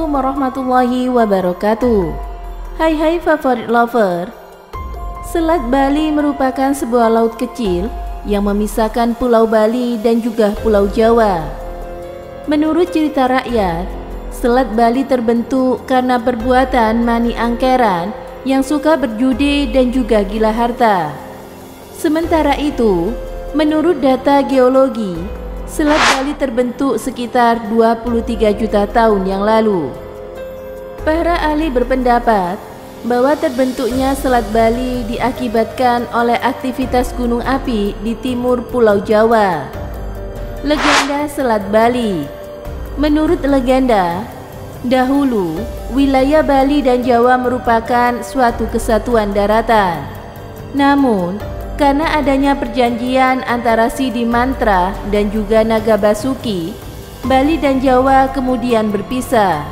Assalamualaikum warahmatullahi wabarakatuh Hai hai favorit lover Selat Bali merupakan sebuah laut kecil yang memisahkan Pulau Bali dan juga Pulau Jawa. Menurut cerita rakyat, Selat Bali terbentuk karena perbuatan Mani Angkeran yang suka berjudi dan juga gila harta. Sementara itu, menurut data geologi, Selat Bali terbentuk sekitar 23 juta tahun yang lalu. Para ahli berpendapat bahwa terbentuknya Selat Bali diakibatkan oleh aktivitas gunung api di timur Pulau Jawa. Legenda Selat Bali Menurut legenda, dahulu wilayah Bali dan Jawa merupakan suatu kesatuan daratan. Namun, karena adanya perjanjian antara Sidi Mantra dan juga Naga Basuki, Bali dan Jawa kemudian berpisah.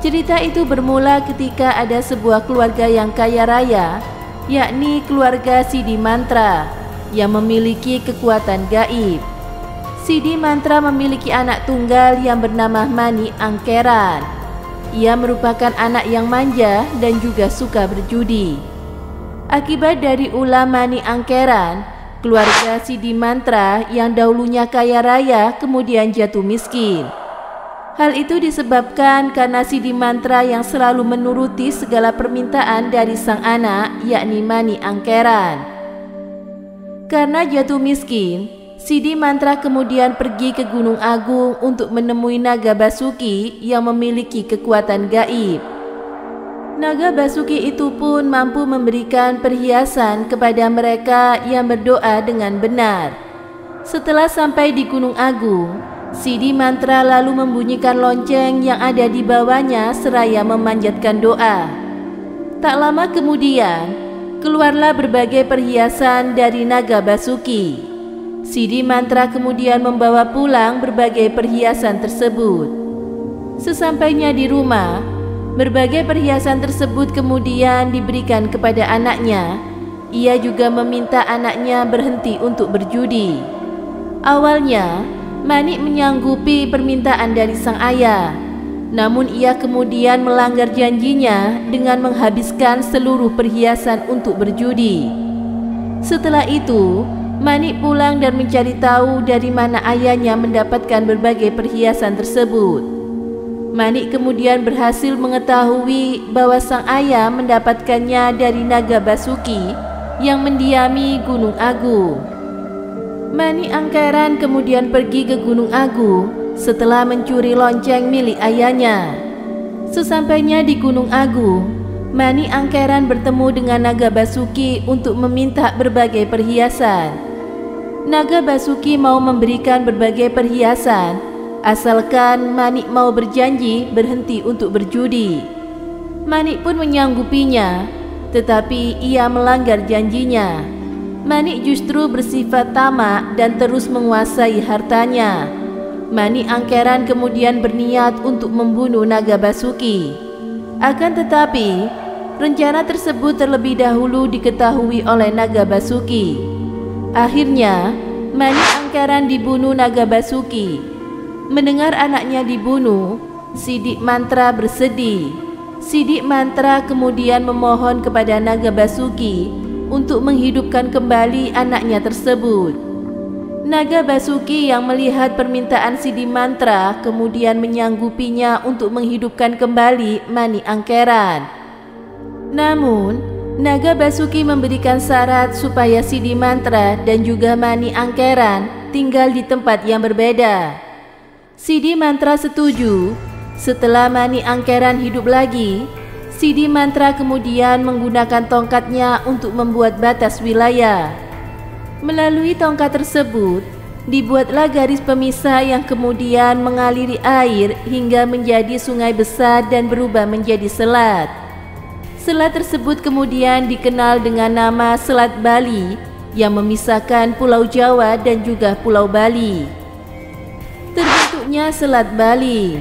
Cerita itu bermula ketika ada sebuah keluarga yang kaya raya, yakni keluarga Sidi Mantra, yang memiliki kekuatan gaib. Sidi Mantra memiliki anak tunggal yang bernama Mani Angkeran. Ia merupakan anak yang manja dan juga suka berjudi. Akibat dari ulah mani angkeran, keluarga Sidi Mantra yang dahulunya kaya raya kemudian jatuh miskin. Hal itu disebabkan karena Sidi Mantra yang selalu menuruti segala permintaan dari sang anak, yakni Mani Angkeran. Karena jatuh miskin, Sidi Mantra kemudian pergi ke Gunung Agung untuk menemui Naga Basuki yang memiliki kekuatan gaib. Naga Basuki itu pun mampu memberikan perhiasan kepada mereka yang berdoa dengan benar. Setelah sampai di Gunung Agung, Sidi Mantra lalu membunyikan lonceng yang ada di bawahnya seraya memanjatkan doa. Tak lama kemudian, keluarlah berbagai perhiasan dari Naga Basuki. Sidi Mantra kemudian membawa pulang berbagai perhiasan tersebut. Sesampainya di rumah, Berbagai perhiasan tersebut kemudian diberikan kepada anaknya. Ia juga meminta anaknya berhenti untuk berjudi. Awalnya, Manik menyanggupi permintaan dari sang ayah. Namun ia kemudian melanggar janjinya dengan menghabiskan seluruh perhiasan untuk berjudi. Setelah itu, Manik pulang dan mencari tahu dari mana ayahnya mendapatkan berbagai perhiasan tersebut. Manik kemudian berhasil mengetahui bahwa sang ayah mendapatkannya dari naga Basuki yang mendiami Gunung Agung. Manik Angkeran kemudian pergi ke Gunung Agung setelah mencuri lonceng milik ayahnya. Sesampainya di Gunung Agung, Mani Angkeran bertemu dengan Naga Basuki untuk meminta berbagai perhiasan. Naga Basuki mau memberikan berbagai perhiasan Asalkan Manik mau berjanji berhenti untuk berjudi. Manik pun menyanggupinya, tetapi ia melanggar janjinya. Manik justru bersifat tamak dan terus menguasai hartanya. Manik Angkeran kemudian berniat untuk membunuh Naga Basuki. Akan tetapi, rencana tersebut terlebih dahulu diketahui oleh Naga Basuki. Akhirnya, Manik Angkeran dibunuh Naga Basuki. Mendengar anaknya dibunuh, Sidik Mantra bersedih. Sidik Mantra kemudian memohon kepada Naga Basuki untuk menghidupkan kembali anaknya tersebut. Naga Basuki yang melihat permintaan Sidik Mantra kemudian menyanggupinya untuk menghidupkan kembali Mani Angkeran. Namun, Naga Basuki memberikan syarat supaya Sidi Mantra dan juga Mani Angkeran tinggal di tempat yang berbeda. Sidi Mantra setuju. Setelah Mani Angkeran hidup lagi, Sidi Mantra kemudian menggunakan tongkatnya untuk membuat batas wilayah. Melalui tongkat tersebut, dibuatlah garis pemisah yang kemudian mengaliri air hingga menjadi sungai besar dan berubah menjadi selat. Selat tersebut kemudian dikenal dengan nama Selat Bali yang memisahkan Pulau Jawa dan juga Pulau Bali terbentuknya Selat Bali.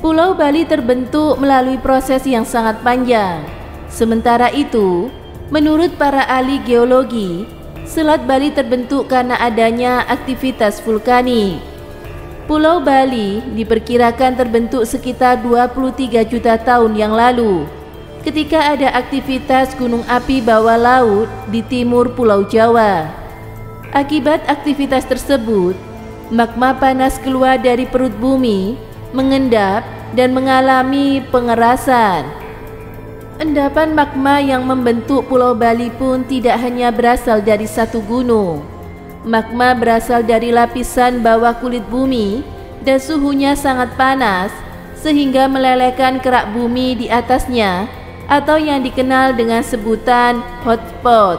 Pulau Bali terbentuk melalui proses yang sangat panjang. Sementara itu, menurut para ahli geologi, Selat Bali terbentuk karena adanya aktivitas vulkanik. Pulau Bali diperkirakan terbentuk sekitar 23 juta tahun yang lalu ketika ada aktivitas gunung api bawah laut di timur Pulau Jawa. Akibat aktivitas tersebut, magma panas keluar dari perut bumi, mengendap dan mengalami pengerasan. Endapan magma yang membentuk Pulau Bali pun tidak hanya berasal dari satu gunung, Magma berasal dari lapisan bawah kulit bumi dan suhunya sangat panas sehingga melelehkan kerak bumi di atasnya atau yang dikenal dengan sebutan hotspot.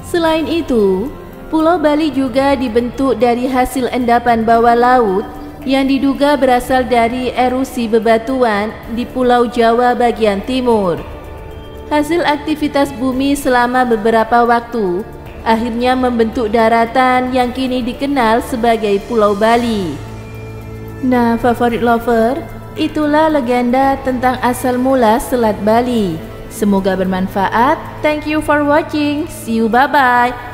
Selain itu, Pulau Bali juga dibentuk dari hasil endapan bawah laut yang diduga berasal dari erosi bebatuan di Pulau Jawa bagian timur. Hasil aktivitas bumi selama beberapa waktu akhirnya membentuk daratan yang kini dikenal sebagai Pulau Bali. Nah, favorit lover, itulah legenda tentang asal mula Selat Bali. Semoga bermanfaat. Thank you for watching. See you bye bye.